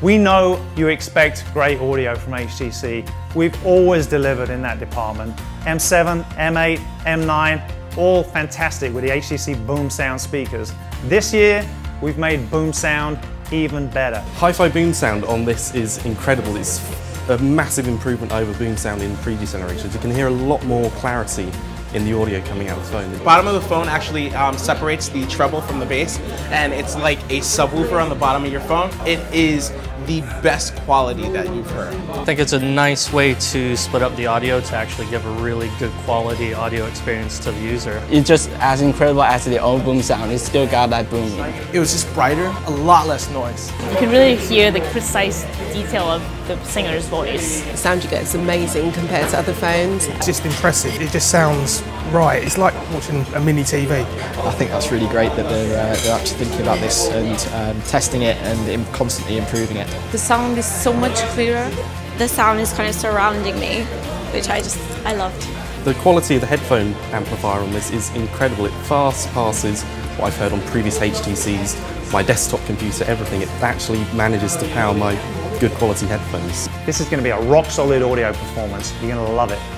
We know you expect great audio from HTC. We've always delivered in that department. M7, M8, M9, all fantastic with the HTC BoomSound speakers. This year, we've made BoomSound even better. Hi-Fi BoomSound on this is incredible. It's a massive improvement over BoomSound in previous generations. You can hear a lot more clarity in the audio coming out of the phone. The bottom of the phone actually um, separates the treble from the bass and it's like a subwoofer on the bottom of your phone. It is the best quality that you've heard. I think it's a nice way to split up the audio to actually give a really good quality audio experience to the user. It's just as incredible as the old BoomSound. It still got that boom. It was just brighter, a lot less noise. You can really hear the precise detail of the singer's voice. The sound you get is amazing compared to other phones. It's just impressive. It just sounds right. It's like watching a mini TV. I think that's really great that they're, uh, they're actually thinking about this and um, testing it and constantly improving it. The sound is so much clearer. The sound is kind of surrounding me, which I just, I loved. The quality of the headphone amplifier on this is incredible. It fast passes what I've heard on previous HTCs, my desktop computer, everything. It actually manages to power my good quality headphones. This is going to be a rock solid audio performance. You're going to love it.